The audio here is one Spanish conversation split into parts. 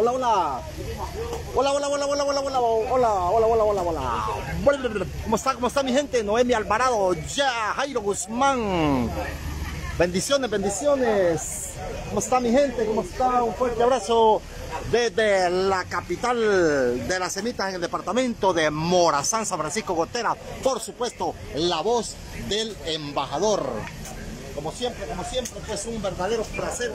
Hola, hola. Hola, hola, hola, hola, hola, hola, hola, hola, hola, hola, hola. ¿Cómo está, cómo está mi gente? Noemi Alvarado, ya, Jairo Guzmán. Bendiciones, bendiciones. ¿Cómo está mi gente? ¿Cómo está? Un fuerte abrazo desde la capital de las semitas en el departamento de Morazán, San Francisco Gotera. Por supuesto, la voz del embajador. Como siempre, como siempre, pues un verdadero placer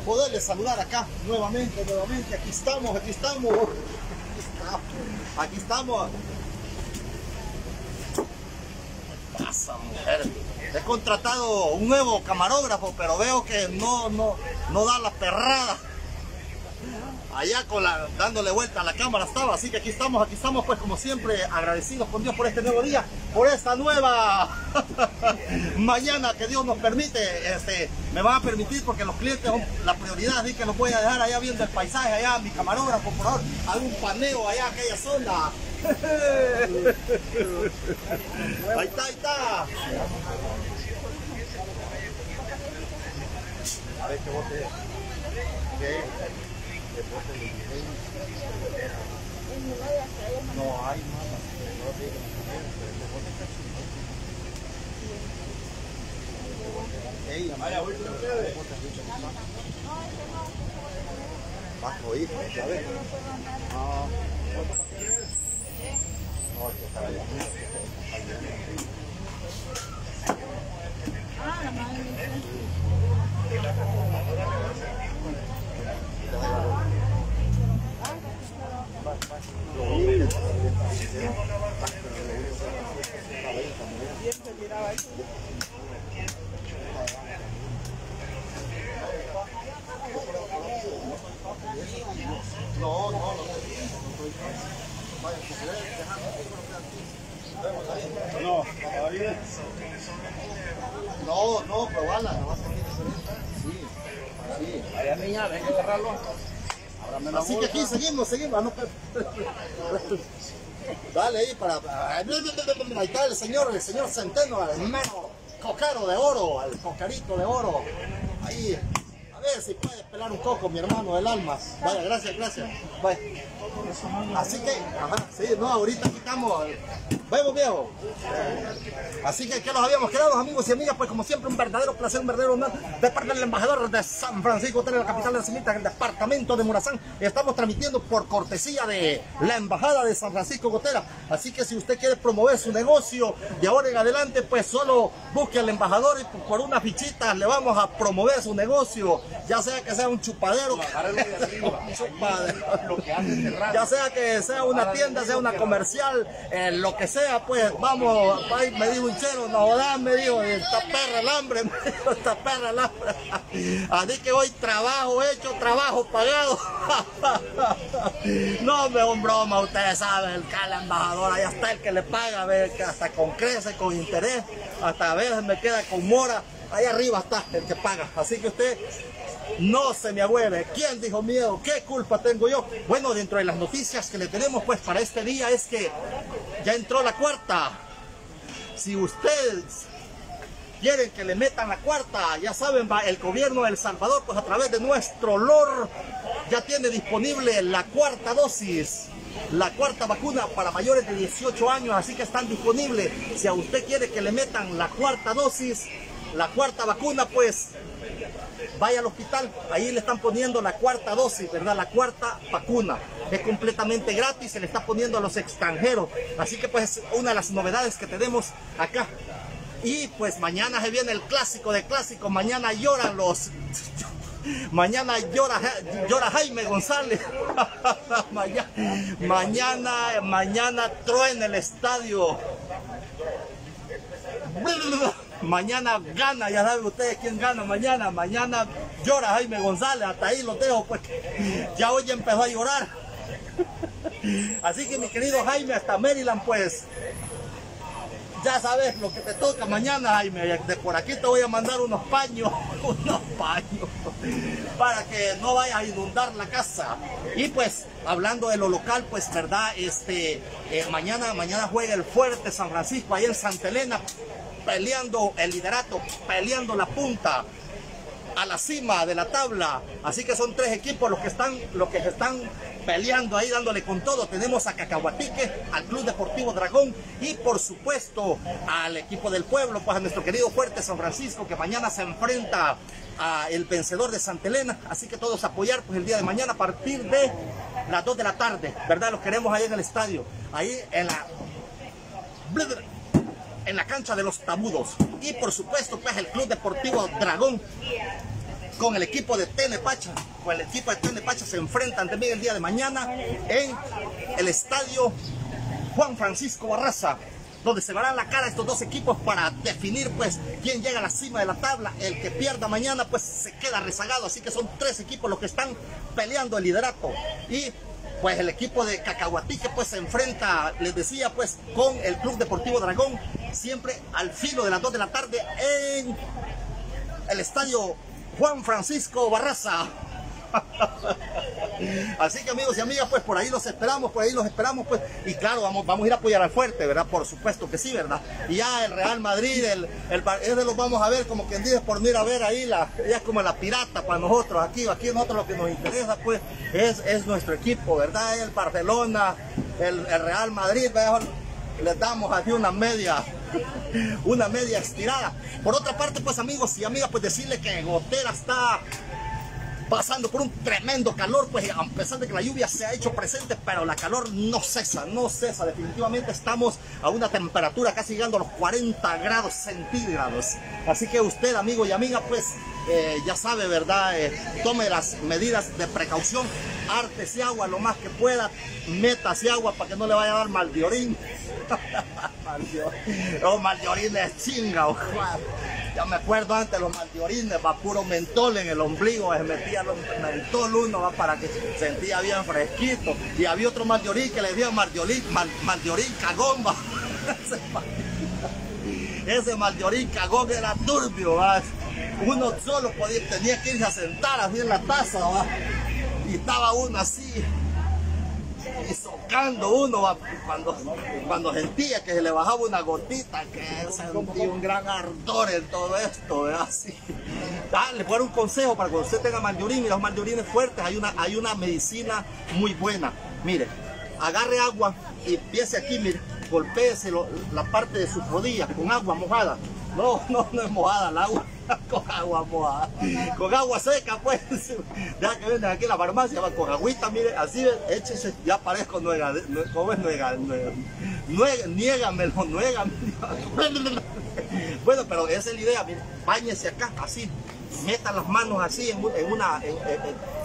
poderles saludar acá nuevamente, nuevamente. Aquí estamos, aquí estamos. Aquí estamos. Aquí estamos. ¿Qué pasa, mujer? He contratado un nuevo camarógrafo, pero veo que no, no, no da la perrada. Allá con la, dándole vuelta a la cámara estaba, así que aquí estamos, aquí estamos pues como siempre agradecidos con Dios por este nuevo día, por esta nueva mañana que Dios nos permite, este, me van a permitir porque los clientes son la prioridad, así que los voy a dejar allá viendo el paisaje, allá mi camarógrafo, por favor, algún paneo allá, aquella zona. ahí está, ahí está. A ver qué bote. ¿Qué? No hay mamas que no digan pero está Bajo hijo, ¿sabes? No, no, que está allá. Ah, la madre. No, no, no. Todavía. No, no, probala, no vas a salir Sí, Así que aquí seguimos, seguimos. Ah, no, Dale ahí para. Ahí está el señor, el señor Centeno, el hermano cocaro de oro, el cocarito de oro. Ahí. A ver si puedes pelar un coco, mi hermano del alma. Vaya, gracias, gracias. Vaya. Así que, ajá, sí, no, ahorita aquí Vemos, viejo. Así que, ¿qué nos habíamos quedado, amigos y amigas? Pues, como siempre, un verdadero placer, un verdadero honor de parte del embajador de San Francisco, de la capital de la Semita, en el departamento de Morazán. Estamos transmitiendo por cortesía de la embajada de San Francisco Gotera. Así que, si usted quiere promover su negocio de ahora en adelante, pues solo busque al embajador y por unas fichitas le vamos a promover su negocio. Ya sea que sea un chupadero, un que ya sea que sea una tienda, sea una comercial, eh, lo que sea, pues vamos, me dijo un chero, no me dijo, esta perra el hambre, me dijo, esta perra el hambre. Así que hoy trabajo hecho, trabajo pagado. No, me un broma, ustedes saben, el cala embajador, ahí está el que le paga, hasta con crece, con interés, hasta a veces me queda con mora, ahí arriba está el que paga. Así que usted no se me agüeve. ¿Quién dijo miedo? ¿Qué culpa tengo yo? Bueno, dentro de las noticias que le tenemos pues para este día es que ya entró la cuarta. Si ustedes quieren que le metan la cuarta, ya saben, va, el gobierno de El Salvador pues a través de nuestro LOR ya tiene disponible la cuarta dosis. La cuarta vacuna para mayores de 18 años, así que están disponibles. Si a usted quiere que le metan la cuarta dosis, la cuarta vacuna, pues vaya al hospital, ahí le están poniendo la cuarta dosis, ¿verdad? La cuarta vacuna. Es completamente gratis, se le está poniendo a los extranjeros. Así que pues una de las novedades que tenemos acá. Y pues mañana se viene el clásico de clásicos, mañana lloran los... mañana llora, llora Jaime González. mañana, mañana, mañana truena el estadio. Mañana gana, ya saben ustedes quién gana mañana. Mañana llora Jaime González, hasta ahí lo dejo, pues ya hoy empezó a llorar. Así que mi querido Jaime, hasta Maryland, pues ya sabes lo que te toca mañana, Jaime. De por aquí te voy a mandar unos paños, unos paños, para que no vayas a inundar la casa. Y pues, hablando de lo local, pues, verdad, este, eh, mañana, mañana juega el Fuerte San Francisco, ahí en Santa Elena, peleando el liderato, peleando la punta a la cima de la tabla. Así que son tres equipos los que están, los que están peleando ahí, dándole con todo. Tenemos a Cacahuatique, al Club Deportivo Dragón y por supuesto al equipo del pueblo, pues a nuestro querido Fuerte San Francisco, que mañana se enfrenta a el vencedor de Santa Elena. Así que todos apoyar pues el día de mañana a partir de las 2 de la tarde, ¿verdad? Los queremos ahí en el estadio, ahí en la en la cancha de los tabudos. Y por supuesto, pues el Club Deportivo Dragón con el equipo de Tenepacha, con el equipo de Tenepacha se enfrentan también el día de mañana en el estadio Juan Francisco Barraza, donde se verán la cara estos dos equipos para definir pues quién llega a la cima de la tabla. El que pierda mañana pues se queda rezagado, así que son tres equipos los que están peleando el liderato. Y pues el equipo de Cacahuatique pues se enfrenta, les decía pues, con el Club Deportivo Dragón, siempre al filo de las 2 de la tarde en el estadio Juan Francisco Barraza. Así que amigos y amigas, pues por ahí los esperamos, por ahí los esperamos, pues, y claro, vamos, vamos a ir a apoyar al fuerte, ¿verdad? Por supuesto que sí, ¿verdad? Y ya el Real Madrid, el, el ese los vamos a ver como quien dice por ir a ver ahí, la, ya es como la pirata para nosotros, aquí, aquí nosotros lo que nos interesa, pues, es, es nuestro equipo, ¿verdad? El Barcelona, el, el Real Madrid, ¿verdad? les damos aquí una media una media estirada. Por otra parte, pues amigos y amigas, pues decirle que Gotera está pasando por un tremendo calor, pues a pesar de que la lluvia se ha hecho presente, pero la calor no cesa, no cesa. Definitivamente estamos a una temperatura casi llegando a los 40 grados centígrados. Así que usted, amigo y amiga, pues eh, ya sabe, ¿verdad? Eh, tome las medidas de precaución, ártese agua lo más que pueda, métase agua para que no le vaya a dar mal de orín. oh, mal de es chinga, ya me acuerdo antes los maldiorines, va puro mentol en el ombligo, se metía los mentol uno va para que se sentía bien fresquito. Y había otro maldiorín que le decía maldiorín, mal, cagón, Ese maldiorín cagón era turbio, ¿va? uno solo podía, tenía que irse a sentar así en la taza, ¿va? Y estaba uno así y socando uno cuando, cuando sentía que se le bajaba una gotita, que sentía un gran ardor en todo esto, así. Le puedo dar un consejo para que usted tenga maldiorín y los maldiorines fuertes, hay una, hay una medicina muy buena. Mire, agarre agua y empiece aquí, mire, golpéese la parte de sus rodillas con agua mojada. No, no, no es mojada el agua. con agua mojada, con agua seca, pues. Deja que venden aquí en la farmacia, con agüita, mire, así, échese, ya parezco nuega, ¿cómo es nuega? Nuega, niégamelo, nuégame. Bueno, pero esa es la idea, mire, bañese acá, así, meta las manos así en, una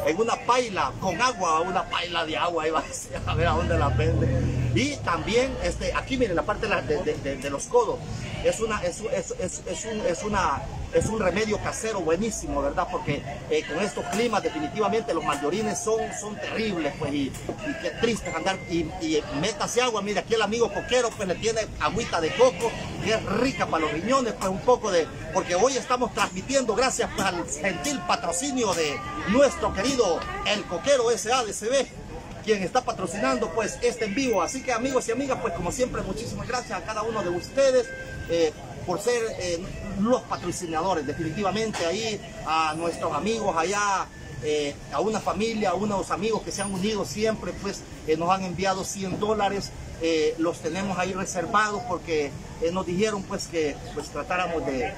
en, una paila con agua, una paila de agua, ahí va a ver a dónde la vende. Y también, este, aquí miren, la parte de, de, los codos, es una, es, es, es, un, es una es un remedio casero buenísimo, ¿verdad? Porque eh, con estos climas definitivamente los mayorines son, son terribles, pues, y, qué triste andar, y, y métase agua, mira, aquí el amigo coquero, pues, le tiene agüita de coco, que es rica para los riñones, pues, un poco de, porque hoy estamos transmitiendo, gracias al gentil patrocinio de nuestro querido El Coquero SADCB, quien está patrocinando pues este en vivo. Así que amigos y amigas, pues como siempre, muchísimas gracias a cada uno de ustedes. Eh, por ser eh, los patrocinadores, definitivamente ahí a nuestros amigos allá, eh, a una familia, a unos amigos que se han unido siempre, pues nos han enviado 100 dólares, los tenemos ahí reservados porque nos dijeron pues que pues tratáramos de,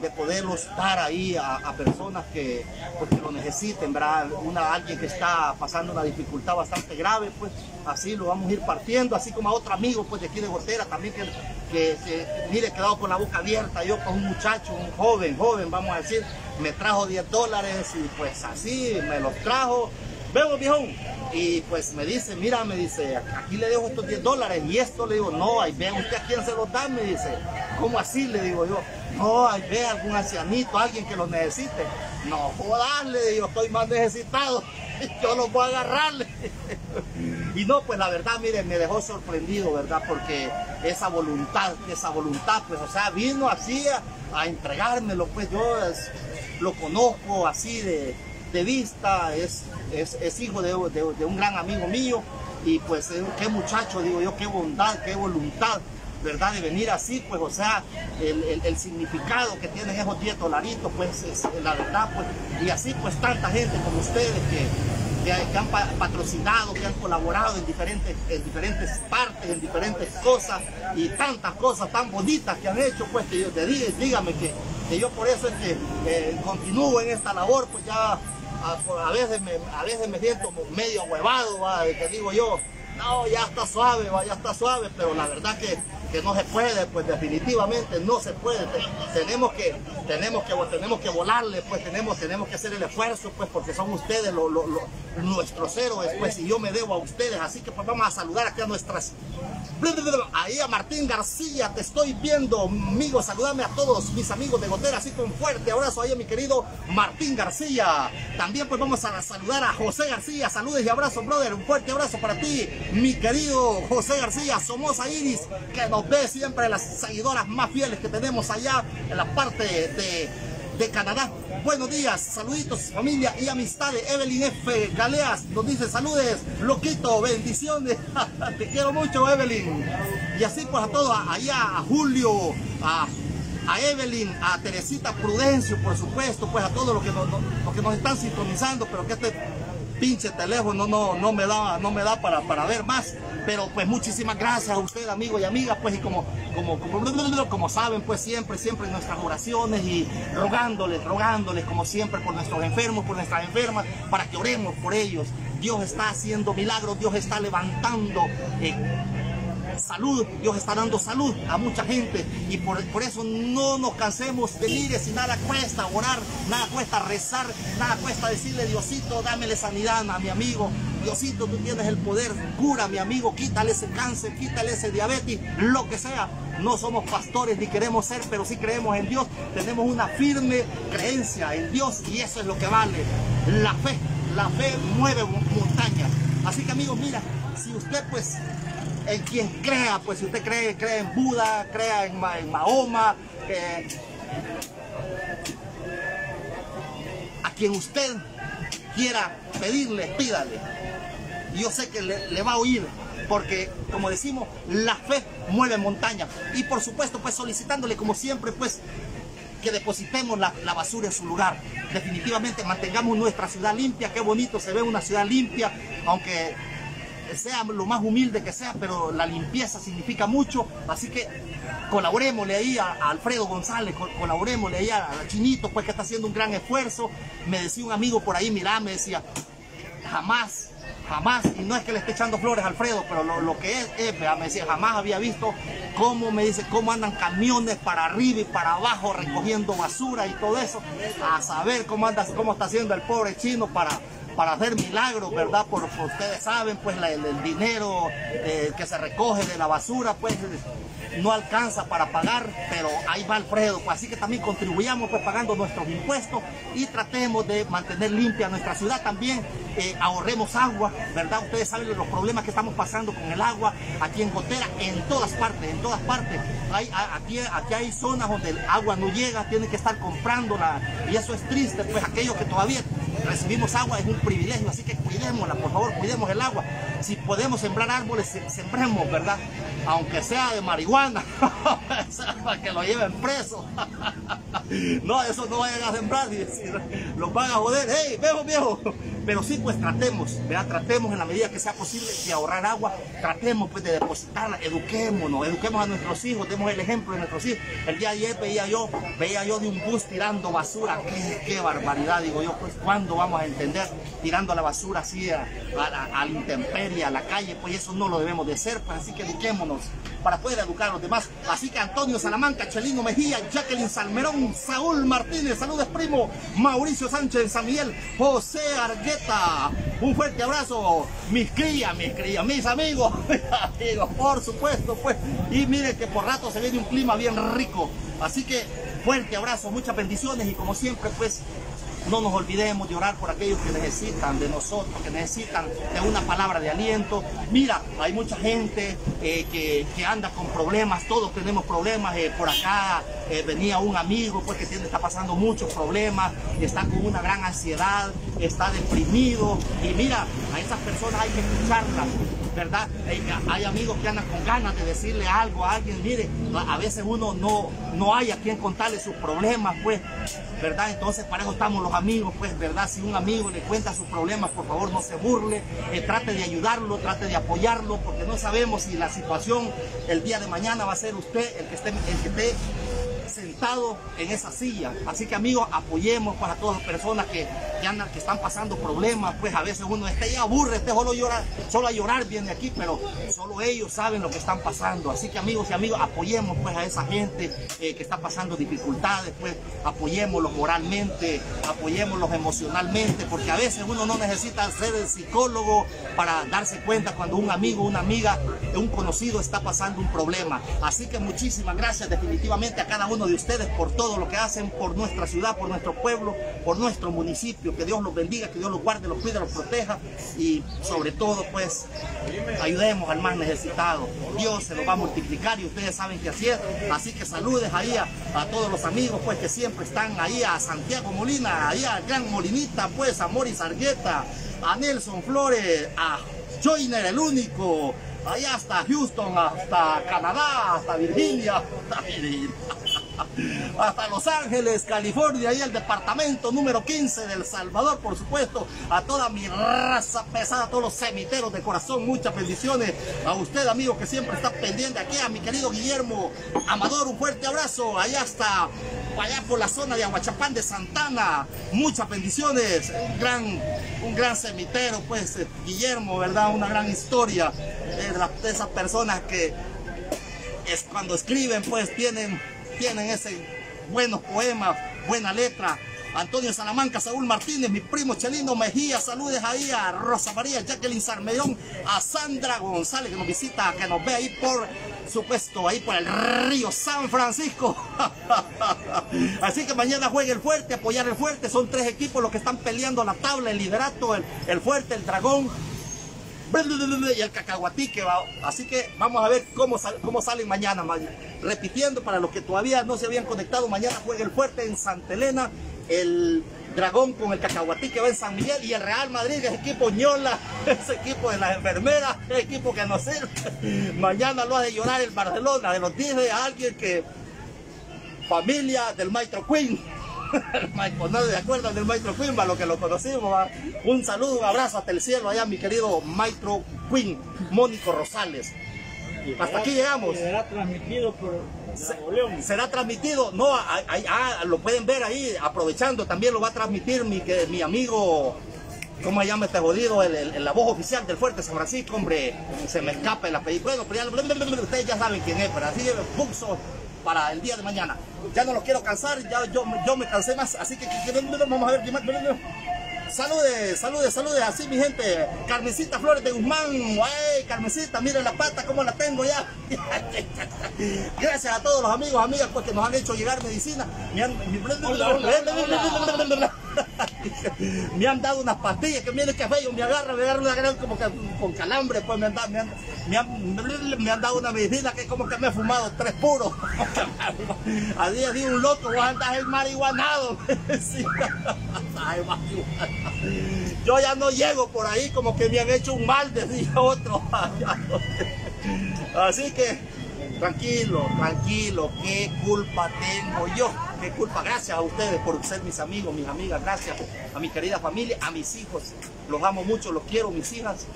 de poderlos dar ahí a, personas que, pues, lo necesiten, ¿verdad? Una, alguien que está pasando una dificultad bastante grave, pues así lo vamos a ir partiendo, así como a otro amigo pues de aquí de Gotera también que que, mire, quedado con la boca abierta, yo con un muchacho, un joven, joven, vamos a decir, me trajo 10 dólares y pues así me los trajo. Vemos viejón. Y pues me dice, mira, me dice, aquí le dejo estos 10 dólares y esto le digo, no, ahí vean usted a quién se los da, me dice. ¿Cómo así? Le digo yo. No, ahí ve algún ancianito, alguien que los necesite. No jodas, le digo, estoy más necesitado. Yo los voy a agarrarle. Y no, pues la verdad, mire, me dejó sorprendido, ¿verdad? Porque esa voluntad, esa voluntad, pues, o sea, vino así a, a entregármelo, pues yo lo conozco así de, de vista, es, es, es hijo de, un gran amigo mío y pues eh, qué muchacho, digo yo, qué bondad, qué voluntad, ¿verdad? De venir así, pues o sea, el, el- significado que tienen esos 10 dolaritos, pues es la verdad, pues, y así pues tanta gente como ustedes que, que, han pa- patrocinado, que han colaborado en diferentes, en diferentes partes, en diferentes cosas y tantas cosas tan bonitas que han hecho, pues que yo te diga, dígame que, que yo por eso es que eh, continúo en esta labor, pues ya a, veces me, a veces me siento medio huevado, que digo yo, no, ya está suave, ya está suave, pero la verdad que, que no se puede, pues definitivamente no se puede. Te- tenemos que, tenemos que, tenemos que volarle, pues tenemos, tenemos que hacer el esfuerzo, pues porque son ustedes lo- lo- lo- nuestros héroes, pues y yo me debo a ustedes, así que pues vamos a saludar aquí a nuestras Ahí a Martín García, te estoy viendo, amigo. Saludame a todos mis amigos de Gotera, así con fuerte abrazo ahí a mi querido Martín García. También pues vamos a saludar a José García. Saludos y abrazos, brother. Un fuerte abrazo para ti, mi querido José García. Somoza Iris, que nos ve siempre las seguidoras más fieles que tenemos allá en la parte de de Canadá. Buenos días, saluditos, familia y amistades. Evelyn F. Galeas nos dice saludes, loquito, bendiciones. Te quiero mucho, Evelyn. Y así pues a todos, allá a Julio, a, a Evelyn, a Teresita Prudencio, por supuesto, pues a todos los que nos, los que nos están sintonizando, pero que este pinche teléfono no, no me da, no me da para, para ver más. Pero pues muchísimas gracias a usted, amigos y amigas, pues y como, como, como, como saben, pues siempre, siempre en nuestras oraciones y rogándoles, rogándoles como siempre por nuestros enfermos, por nuestras enfermas, para que oremos por ellos. Dios está haciendo milagros, Dios está levantando. eh, salud, Dios está dando salud a mucha gente y por, por eso no nos cansemos de mire si nada cuesta orar, nada cuesta rezar, nada cuesta decirle Diosito, dámele sanidad a mi amigo, Diosito, tú tienes el poder, cura mi amigo, quítale ese cáncer, quítale ese diabetes, lo que sea. No somos pastores ni queremos ser, pero sí creemos en Dios, tenemos una firme creencia en Dios y eso es lo que vale, la fe, la fe mueve montañas. Así que amigos, mira, si usted pues en quien crea, pues si usted cree, cree en Buda, crea en, Ma- en Mahoma, a quien usted quiera pedirle, pídale. Yo sé que le, va a oír, porque como decimos, la fe mueve montañas. Y por supuesto, pues solicitándole como siempre, pues que depositemos la basura en su lugar. Definitivamente mantengamos nuestra ciudad limpia, qué bonito se ve una ciudad limpia, aunque sea lo más humilde que sea, pero la limpieza significa mucho, así que colaborémosle ahí a, Alfredo González, col- colaborémosle ahí a, a Chinito, pues que está haciendo un gran esfuerzo. Me decía un amigo por ahí, mira, me decía, jamás, jamás, y no es que le esté echando flores a Alfredo, pero lo, que es, es, me decía, jamás había visto cómo, me dice, cómo andan camiones para arriba y para abajo recogiendo basura y todo eso, a saber cómo anda, cómo está haciendo el pobre chino para para hacer milagros, ¿verdad? Por, ustedes saben, pues la- el, dinero eh, que se recoge de la basura, pues no alcanza para pagar, pero ahí va Alfredo, pues así que también contribuyamos pues pagando nuestros impuestos y tratemos de mantener limpia nuestra ciudad también, eh, ahorremos agua, ¿verdad? Ustedes saben los problemas que estamos pasando con el agua aquí en Gotera, en todas partes, en todas partes. Hay, aquí, aquí hay zonas donde el agua no llega, tienen que estar comprándola y eso es triste, pues aquellos que todavía recibimos agua es un privilegio, así que cuidémosla, por favor, cuidemos el agua. Si podemos sembrar árboles, se- sembremos, ¿verdad? Aunque sea de marihuana, para que lo lleven preso. no, eso no vayan a sembrar, los van a joder, hey, viejo, viejo. Pero sí, pues tratemos, ¿verdad? Tratemos en la medida que sea posible de ahorrar agua, tratemos pues de depositarla, eduquémonos, eduquemos a nuestros hijos, demos el ejemplo de nuestros hijos. El día de ayer veía yo, veía yo de un bus tirando basura, qué, qué barbaridad, digo yo, pues cuándo vamos a entender tirando la basura así a, a, la- a la intemperie, a la calle, pues eso no lo debemos de hacer, pues así que eduquémonos para poder educar a los demás. Así que Antonio Salamanca, Chelino Mejía, Jacqueline Salmerón, Saúl Martínez, saludos primo, Mauricio Sánchez San Miguel, José Argueta, un fuerte abrazo, mis crías, mis crías, mis amigos, mis amigos, por supuesto, pues, y miren que por rato se viene un clima bien rico, así que fuerte abrazo, muchas bendiciones y como siempre, pues, no nos olvidemos de orar por aquellos que necesitan de nosotros, que necesitan de una palabra de aliento. Mira, hay mucha gente eh, que, que, anda con problemas, todos tenemos problemas. Eh, por acá eh, venía un amigo pues, que tiene, está pasando muchos problemas, está con una gran ansiedad, está deprimido. Y mira, a esas personas hay que escucharlas. ¿verdad? Hay amigos que andan con ganas de decirle algo a alguien, mire, a veces uno no, no hay a quien contarle sus problemas, pues, ¿verdad? Entonces para eso estamos los amigos, pues, ¿verdad? Si un amigo le cuenta sus problemas, por favor no se burle, eh, trate de ayudarlo, trate de apoyarlo, porque no sabemos si la situación el día de mañana va a ser usted el que esté, el que esté sentado en esa silla. Así que amigos, apoyemos para todas las personas que, que, que están pasando problemas, pues a veces uno está ya aburre, este solo llorar, solo a llorar viene aquí, pero solo ellos saben lo que están pasando. Así que amigos y amigos, apoyemos pues a esa gente eh, que está pasando dificultades, pues apoyémoslos moralmente, apoyémoslos emocionalmente, porque a veces uno no necesita ser el psicólogo para darse cuenta cuando un amigo, una amiga, un conocido está pasando un problema. Así que muchísimas gracias definitivamente a cada uno de ustedes por todo lo que hacen por nuestra ciudad, por nuestro pueblo, por nuestro municipio. Que Dios los bendiga, que Dios los guarde, los cuide, los proteja y sobre todo pues ayudemos al más necesitado. Dios se lo va a multiplicar y ustedes saben que así es. Así que saludes ahí a, a todos los amigos pues que siempre están ahí a Santiago Molina, ahí a Gran Molinita pues, a Moris Argueta, a Nelson Flores, a Joyner el único, allá hasta Houston, hasta Canadá, hasta Virginia, hasta Virginia hasta Los Ángeles, California, y el departamento número 15 del Salvador, por supuesto, a toda mi raza pesada, a todos los cemiteros de corazón, muchas bendiciones. A usted, amigo, que siempre está pendiente aquí, a mi querido Guillermo Amador, un fuerte abrazo, allá hasta allá por la zona de Aguachapán de Santana, muchas bendiciones, un gran, un gran cemitero, pues, Guillermo, ¿verdad? Una gran historia de, la, de esas personas que es cuando escriben, pues, tienen tienen ese buenos poemas, buena letra. Antonio Salamanca, Saúl Martínez, mi primo Chelino Mejía, saludes ahí a Rosa María, Jacqueline Sarmellón, a Sandra González que nos visita, que nos ve ahí por supuesto, ahí por el río San Francisco. Así que mañana juegue el fuerte, apoyar el fuerte, son tres equipos los que están peleando la tabla, el liderato, el, el fuerte, el dragón, y el cacahuatique. Así que vamos a ver cómo, sal, cómo salen mañana. Repitiendo, para los que todavía no se habían conectado, mañana juega el fuerte en Santa Elena, el Dragón con el cacahuatique va en San Miguel y el Real Madrid es equipo ñola, ese equipo de las enfermeras, ese equipo que no sirve. Mañana lo ha de llorar el Barcelona, de los dice a alguien que familia del Maestro Queen. Pues no se acuerdan del maestro Queen, lo que lo conocimos. ¿va? Un saludo, un abrazo hasta el cielo allá, mi querido maestro Queen, Mónico Rosales. Hasta aquí llegamos. Será transmitido por Se, será transmitido, no, a, a, a, lo pueden ver ahí, aprovechando, también lo va a transmitir mi, que, mi amigo, ¿cómo se llama este jodido? El, el, la voz oficial del Fuerte San Francisco, hombre, se me escapa el apellido. Bueno, pero ya, ustedes ya saben quién es, pero así Buxo para el día de mañana. Ya no los quiero cansar, ya yo, yo me cansé más, así que vamos a ver qué más. Saludes, saludes, saludes, así mi gente. Carmencita Flores de Guzmán. Ay, Carmencita, miren la pata cómo la tengo ya. Gracias a todos los amigos, amigas, pues que nos han hecho llegar medicina. Me han, me han dado unas pastillas que miren que feo, me agarra, me agarra una gran como que con calambre, pues me han, dado, me han, me han, me han dado una medicina que como que me he fumado tres puros. A día de un loco, vos andás el marihuanado. Yo ya no llego por ahí como que me han hecho un mal, decía otro. Así que, tranquilo, tranquilo, ¿qué culpa tengo yo? ¿Qué culpa? Gracias a ustedes por ser mis amigos, mis amigas, gracias a mi querida familia, a mis hijos. Los amo mucho, los quiero, mis hijas.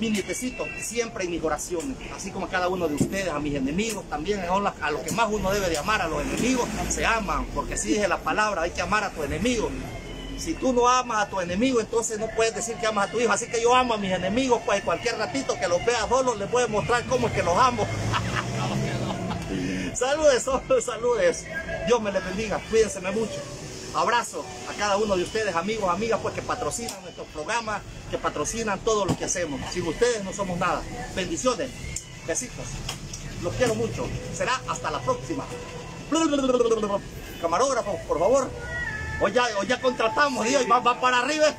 Mi nietecito, siempre en mis oraciones, así como a cada uno de ustedes, a mis enemigos, también a los que más uno debe de amar, a los enemigos, se aman, porque así dice la palabra, hay que amar a tu enemigo, si tú no amas a tu enemigo, entonces no puedes decir que amas a tu hijo. Así que yo amo a mis enemigos, pues cualquier ratito que los vea solo les voy a mostrar cómo es que los amo. Saludes, saludes. Dios me les bendiga. Cuídense mucho. Abrazo a cada uno de ustedes, amigos, amigas, pues que patrocinan nuestros programas, que patrocinan todo lo que hacemos. Sin ustedes no somos nada. Bendiciones. Besitos. Los quiero mucho. Será hasta la próxima. Camarógrafo, por favor. Hoy ya, hoy ya contratamos, Dios, va, va para arriba.